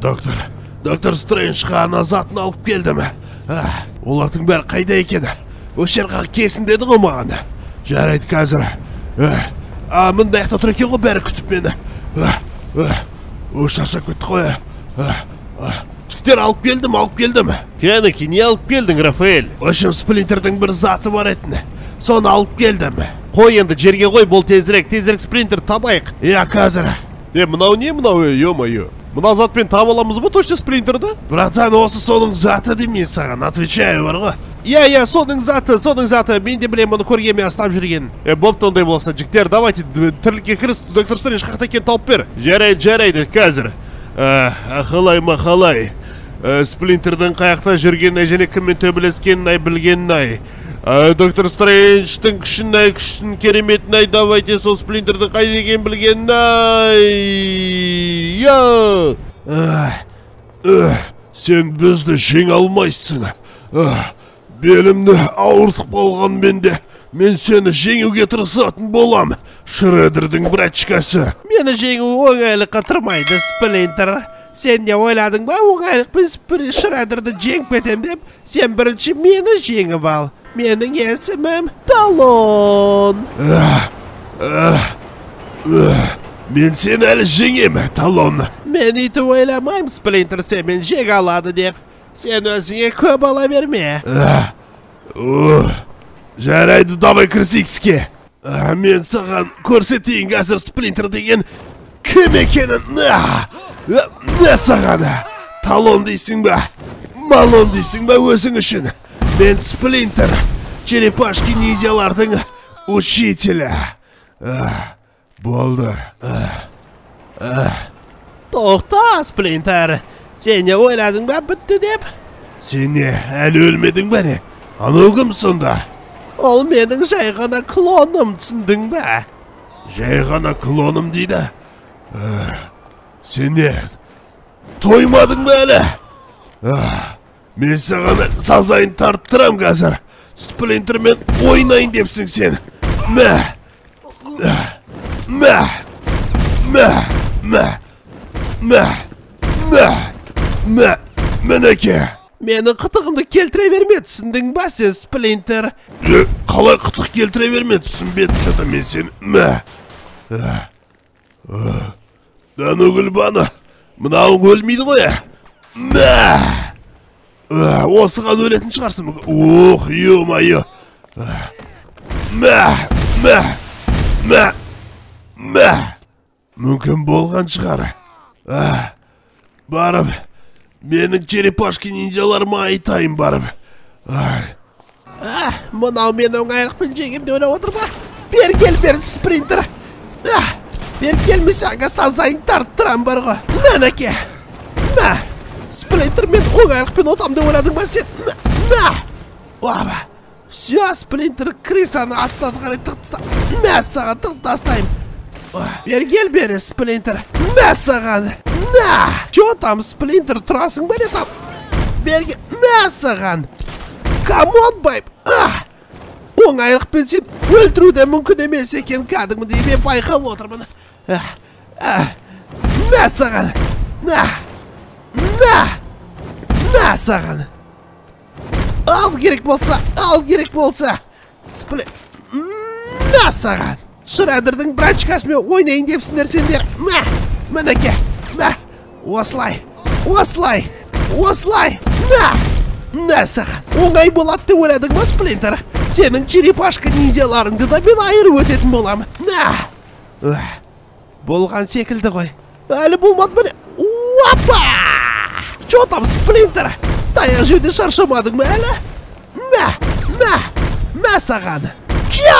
доктор доктор стрендж ана затын алып келдім. Ә, олардың бәрі қайда екен? Осы жерге келсін деді ғой маған. Жарайды қазір. Ә, а мында жақта тұр екен ғой бәрі күтіп мені. Ә, о шаршап Ә, ә, жігіттер алып келдім алып келдім. Кәнеки не алып келдің рафаэль? В общем сплинтердің бір заты бар етін. Соны алып келдім. Қой енді жерге қой бол тезірек тезірек сплинтер табайық. Иә қазір. Е мынау не мынау е мое мына затпен таба аламыз ба точно сплинтерді братан осы соның заты деймін мен саған отвечаю бар ғой. Иә иә соның заты соның заты. Мен де білемін оны көргенмен ұстап жүргенін е болыпты ондай болса жігіттер давайте тірлікке кіріс доктор стрендж қаяқта екенін тауып бер. Жарайды жарайды қазір. Ә, ақалай мақалай Ә, сплинтердің қаяқта жүргенін және кіммен төбелескенін ай білгенін ай. Ә, доктор стрэнджтің күшін ай күшін кереметін ай давайте сол сплинтердің қайда екенін білгенін ай я сен бізді жеңе алмайсың. Белімді ауыртып қалғанмен де мен сені жеңуге тырысатын болам шредердің брачкасы Мені жеңу оңайлыққа тұрмайды, Сплинтер. Сен не ойладың ба оңайлықпен Шредерді жеңіп кетем деп? Сен бірінші мені жеңіп ал. Менің есімім Талон. мен сені әлі жеңем талон Мен үйтіп ойламаймын, Сплинтер сен мен жеңе алады деп. Сен өзіңе көп ала берме. Жарайды давай кірісейік іске мен саған көрсетейін қазір сплинтер деген кім екенін не талон дейсің ба малон дейсің ба өзің үшін мен сплинтер черепашки ниндзялардың учителі болды Тоқта, Сплинтер. Сен не ойладың ба бітті деп? сен не әлі өлмедің бе не анау кім сонда Ол менің жай ғана клоным, түсіндің ба? жай ғана клоным дейді Сен не тоймадың ба әлі мен саған сазайын тарттырам қазір сплинтермен ойнайын депсің сен мә мә мә мә мә мә мә мінеке Менің қытығымды келтіре берме, түсіндің ба сен, Сплинтер? Қалай қытық келтіре берме түсінбедім что-то мен сені мә Ә, ә, анау гүлбаны мынау өлмейді ғой. Ә. мә. Ә, осыған өлетін шығарсың ух ё мое мә мә мә мә. Мүмкін болған шығар. Ә, барып менің черепашки ниндзяларыма айтайын барып. А, мынау мен оңайлықпен жеңем деп ойлап отыр ма? Бер кел, бер, Спринтер. А, бер келме саған сазайын тарттырам бар ғой. Мәнеке. Мә. Сплинтер мен оңайлықпен отам деп ойладың ба сен? Мә. Оба. Все, Сплинтер Крисаны астына қарай тығып таста. Мә саған тығып тастаймын. Ой, Бер кел бері, Сплинтер. Мә саған. Мә. Че там, Сплинтер, тұрасың ба не там? Берге. Мә саған. Камон, байп! Оңайлықпен сен өлтіру де мүмкін емес екен кәдімгідей мен байқап отырмын. Мә саған! Мә! Мә! Мә саған! Ал керек болса, ал керек болса! Спле... Мә саған! Шредердің брачкасымен ойнайын депсіңдер сендер! Мә! Мінеке! Мә! Осылай! Осылай! Осылай! Мә! Мә саған! Оңай болады деп ойладың ба, Сплинтер? Сенің черепашка ниндзяларыңды да мен айырып өтетін боламын. Мә! Болған секілді ғой. Әлі болмады міне. Уапа! Че там, Сплинтер? Таяқ жеуден шаршамадың ба әлі? Мә! Мә! Мә саған! Кя!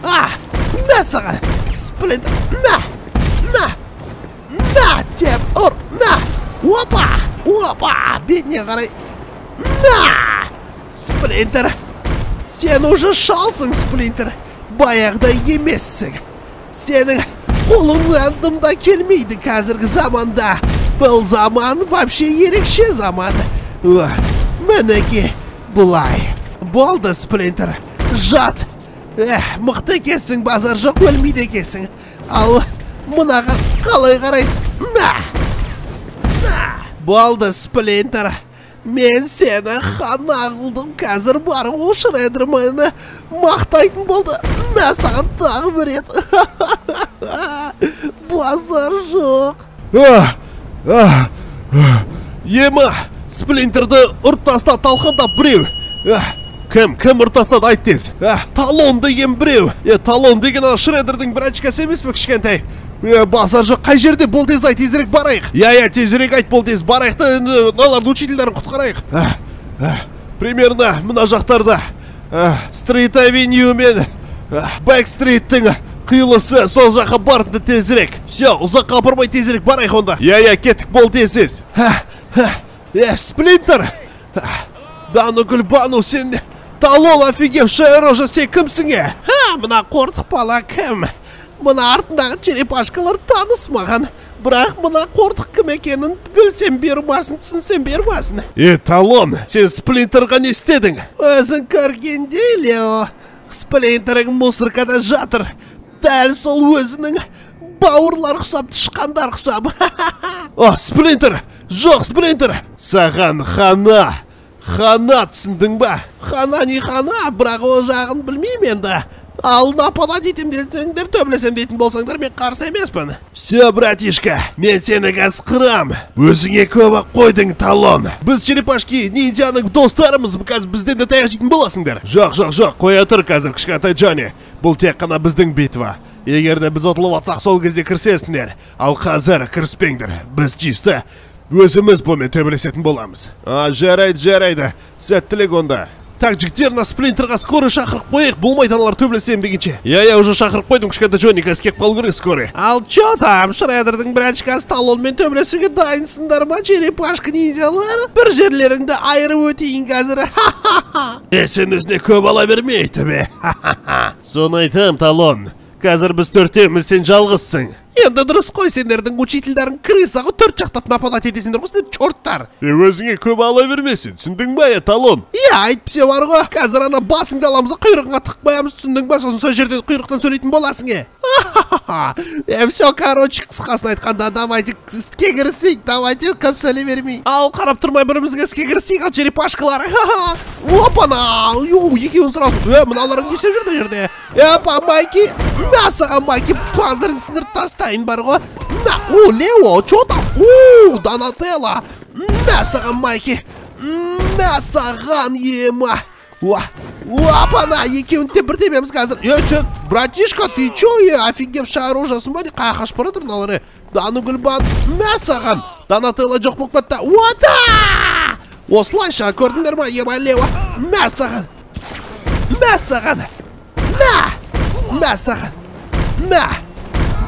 А! Мә саған! Сплинтер! Мә! Мә! Мә! Деп ұр! Мә! Опа! Опа! Бетіне қарай! Мә! Сплинтер! Сен уже шалсың, Сплинтер! Баяғыда емессің! Сенің дым да келмейді қазіргі заманда! Бұл заман вообще ерекше заман! Уа, Мінеке, бұлай! Болды, Сплинтер! Жат! Эх, мықты екенсің, базар жоқ өлмейді екенсің! Ал мынаға қалай қарайсың мә болды сплинтер мен сені хана қылдым қазір барып ол шредер мені мақтайтын болды. Мә саған тағы бір рет базар жоқ. Ема сплинтерді ұрып таста талқандап біреу. Кім кім тастады айт тез талон деген біреу. Е талон деген ана шредердің бір емес пе кішкентай? Базар жоқ қай жерде? Бол тез айт тезірек барайық. Иә иә тезірек айт бол тез барайық та енді мыналардың учительдерін құтқарайық. Ah, ah, примерно мына жақтарда стрит авеню мен бэк стриттің қиылысы сол жаққа барды тезірек. Все ұзаққа апармай тезірек барайық онда. Иә иә кеттік бол тез тез е сплинтер! Дану гүлбану сен талон офигевшая рожа сен кімсің е? Ха мына қортық бала кім? Мына артындағы черепашкалар таныс маған бірақ мына қортық кім екенін білсем бермасын түсінсем бермасын. Е талон сен сплинтерға не істедің? Өзің көргендей лео сплинтерің мусоркада жатыр. Дәл сол өзінің бауырлар ұқсап тышқандар ұқсап о сплинтер! Жоқ сплинтер! Саған хана! Хана түсіндің ба? Хана не хана бірақ ол жағын білмеймін енді. Ал нападать етем десеңдер төбелесем дейтін болсаңдар мен қарсы емеспін. Все братишка мен сені қазір қырам өзіңе көп ақ қойдың талон. Біз черепашки ниндзяның достарымыз қазір бізден де таяқ жейтін боласыңдар. Жоқ жоқ жоқ қоя тұр қазір кішкентай джонни. Бұл тек қана біздің битва. Егер де біз ұтылып атсақ сол кезде кірісесіңдер. Ал қазір кіріспеңдер біз чисто өзіміз бұмен төбелесетін боламыз. А жарайды жарайды. Сәттілік онда. Так жігіттер мына сплинтерға скорый шақырып қояйық. Болмайды аналар төбелесемін дегенше. Иә иә уже шақырып қойдым кішкентай джонни қазір келіп қалу керек скорый ал чё там шредердің бір очкасы талонмен төбелесуге дайынсыңдар ма черепашка ниндзялар? Бір жерлеріңді айырып өтейін қазір. Е сен өзіне көп ала берме бе. Соны айтам талон. Қазір біз төртеуміз сен жалғызсың. Енді дұрыс қой сендердің учительдерің крысаға төрт жақтап нападать етесіңдер ғой сендер черттар е өзіңе көп ала бермесін түсіндің ба е талон? Иә әйтпесе бар ғой қазір ана басыңды аламыз да құйрығыңа тығып қоямыз түсіндің ба сосын сол жерден құйрықтан сөйлейтін боласың е. все короче қысқасын айтқанда давайте іске кірісейік давайте көп сөйлей бермей ал қарап тұрмай бірімізге іске кірісейік ал черепашкалар опана екеуін сразу. Е мыналарың не істеп жүр мына жерде епа майки мә саған майки пазырың сындырып тастайын бар ғой мә о лео че там? О донателло мә саған майки мә ема Уа, опана, екеуін де бір тебеміз қазір. Е, сен, братишка, ты чё, е, офигевший оружиесің ба? Қай қашып бара жатыр мыналар, е? Дану гүлбан, мә саған. Донателло жоқ болып кетті. Уата! Осылайша, көрдіңдер ма, ема лева? Мә саған. Мә саған. Мә! Мә саған. Мә!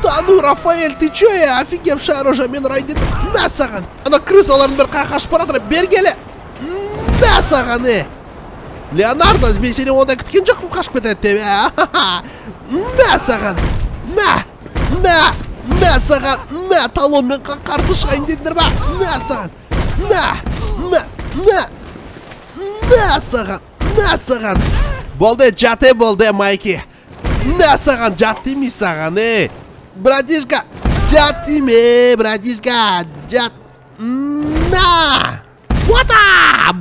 Да ну, Рафаэль, ты чё, е, офигевший оружиемен райден? Мә саған. Ана крысалардың бір қай қашып бара жатыр, бер келе. Мә саған, е! Леонардо мен сені ондай күткен жоқпын қашып кетеді деп мә саған мә мә мә саған мә талонмен қарсы шығайын дедіңдер ма мә саған мә мә мә мә саған мә саған болды жате болды майки. Мә саған жат деймін саған е братишка жат деймін братишка жат мә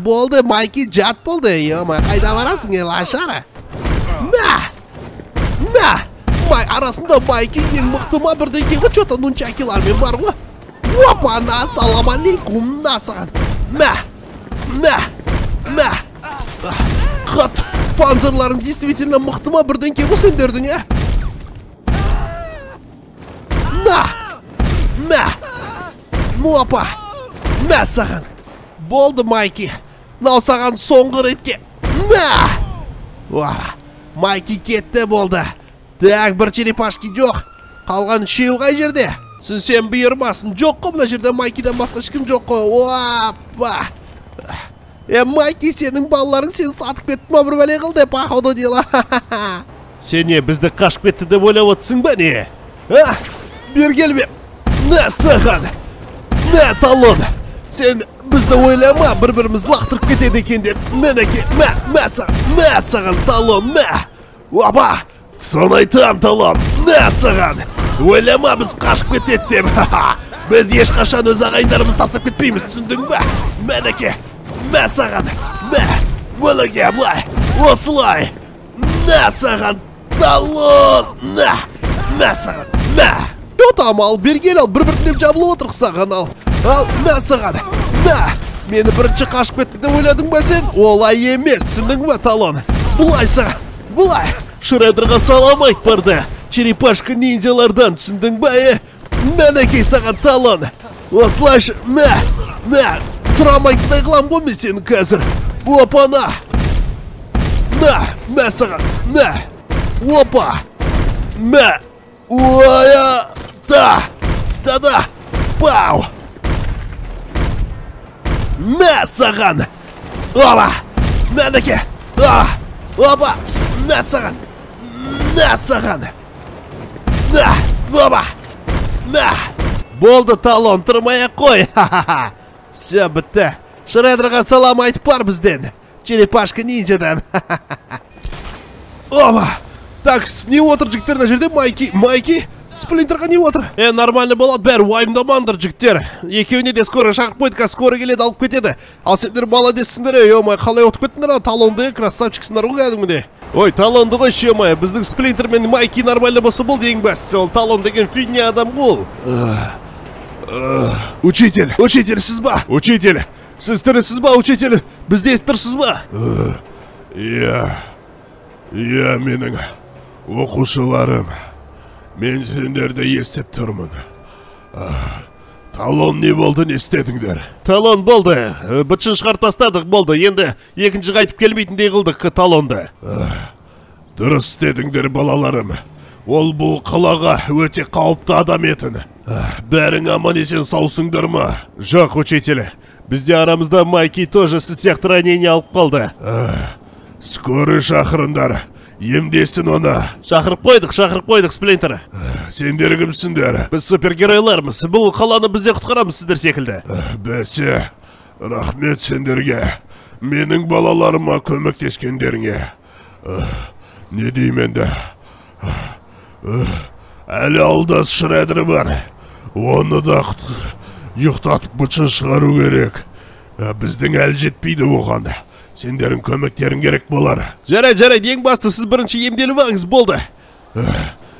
Болды, Майки жат болды. Ема, қайда барасың, ел ашара? Мә! Мә! Май арасында Майки ең мықты ма бірдеңке ғой, что-то нунчакилармен бар ғой. Опа, на, салам алейкум, на саған. Мә! Мә! Мә! Хат, панзырларың действительно мықты ма бірдеңке ғой сендердің, ә? На! Мә! Опа! Мә саған! Болды майки. Мынау саған соңғы ретке. Мә! Майки кетті болды. Так бір черепашки жоқ. Қалған үшеуі қай жерде? Түсінсем бұйырмасын. Жоқ қой мына жерде майкиден басқа ешкім жоқ қой. Опа е майки сенің балаларың сені сатып кетті ма бір бәле қылды походу дела? Сен не бізді қашып кетті деп ойлап отырсың ба не? А бер келме на саған? На талон? Сен бізді ойлама бір біріміз лақтырып кетеді екен деп мінекей мә мә мә саған талон мә опа соны айтам талон мә саған ойлама біз қашып кетеді деп біз ешқашан өз ағайындарымызды тастап кетпейміз түсіндің ба мәнеке мә саған мә мінеке былай осылай мә саған талон мә мә саған мә Тотам ал бергел ал бір біртіндеп жабылып отыр саған ал ал мә саған мә мені бірінші қашып кетті деп ойладың ба сен? Олай емес түсіндің ба талон? Былай саған былай. Шредерға салам айт барды черепашка ниндзялардан түсіндің ба е мінекей саған талон. Осылайша мә мә тұра алмайтындай қыламын ғой мен сені қазір. Опана. Мә мә саған мә. Опа. Мә. Оя та та да. Пау. Мә саған опа! Мінеке а опа мә саған мә болды талон тұрмай ақ қой ха-ха-ха! Все бітті шредерға салам айтып бар бізден черепашка ниндзядан опа! Так не отыр жігіттер мына жерде майки майки! Сплинтерға не отыр е нормально болады бәрі уайымдамаңдар жігіттер екеуіне де скоро шақырып қойдық қазір скоро келеді алып кетеді ал сендер молодецсіңдер ей омай қалай ұтып кеттіңдер талонды красавчиксіңдер ғой кәдімгідей ой талонды ғой шемай біздің сплинтер мен майки нормально болса болды ең бастысы ол талон деген фигня адам ғой ол учитель. Учитель сіз ба? Учитель. Сіз тірісіз ба учитель? Бізді естіп тұрсыз ба? Иә иә менің оқушыларым. Мен сендерді естіп тұрмын. Талон не болды не істедіңдер? Талон болды. Э, бытшын шығарып тастадық болды. Енді екінші қайтып келмейтіндей қылдық талонды. Дұрыс істедіңдер балаларым. Ол бұл қалаға өте қауіпті адам етін. Бәрің аман есен саусыңдар ма? Жоқ учитель. Бізде арамызда майки тоже сіз сияқты ранение алып қалды. Скорый шақырыңдар. Емдесін оны. Шақырып қойдық шақырып қойдық сплинтер сендер кімсіңдер біз супергеройлармыз бұл қаланы бізде құтқарамыз сіздер секілді. Бәсе рахмет сендерге. Менің балаларыма көмектескендеріңе. Ах, не деймін енді? Әлі алдас шредер бар. Оны да ұйықтатып бытшын шығару керек. А, біздің әлі жетпейді оған. Сендердің көмектерің керек болар жарайды жарайды ең басты сіз бірінші емделіп алыңыз болды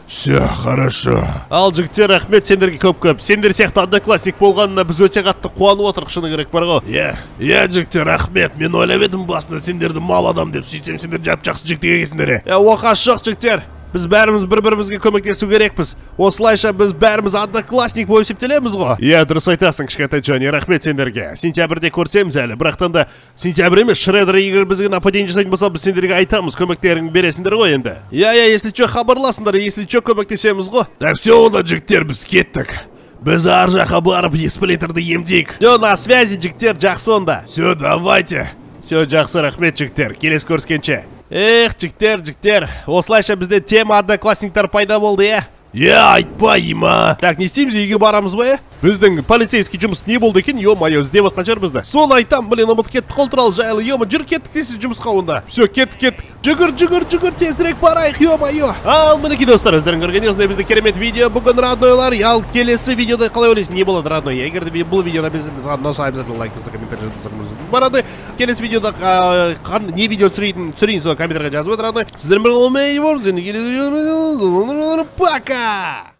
все хорошо ал жігіттер рахмет сендерге көп көп сендер сияқты одноклассник болғанына біз өте қатты қуанып отырмық шыны керек бар ғой иә иә жігіттер рахмет мен ойлап едім басында сендерді мал адам деп сөйтсем сендер жап жақсы жігіттер екенсіңдер е оқасы жоқ жігіттер біз бәріміз бір бірімізге көмектесу керекпіз осылайша біз бәріміз одноклассник болып есептелеміз ғой иә дұрыс айтасың кішкентай джонни рахмет сендерге сентябрьде көрсеміз әлі бірақтан да сентябрь емес шредер егер бізге нападение жасайтын болса біз сендерге айтамыз көмектеріңді бересіңдер ғой енді. Иә иә если че хабарласыңдар если че көмектесеміз ғой. Так все онда жігіттер біз кеттік. Біз ар жаққа барып сплинтерді емдейік. Все на связи жігіттер жақсы онда. Все давайте. Все жақсы рахмет жігіттер. Келесі көріскенше. Эх жігіттер жігіттер. Осылайша бізде тема одноклассниктар пайда болды иә иә айтпайма так не істейміз үйге барамыз ба иә біздің полицейский жұмыс не болды екен? Ё мое іздеп жатқан шығар бізді. Соны айтам блин ұмытып кеттік қой туралы жайлы. Ё жүр кеттік тез жұмысқа онда. Все кеттік кеттік. Жүгір жүгір жүгір тезірек барайық ё мое ал мінекей достар өздерің көрген осындай бізде керемет видео. Бүгін роднойлар ал келесі видеода қалай ойлайсың не болады родной егер де бұл видеода біз саған ұнаса обязательно лайк комментарий жазып барады келесі видеода не видео түсірейін түсірейін соны комментарийға жазып отыр родной сіздермен бірге болмай келесі видеода пока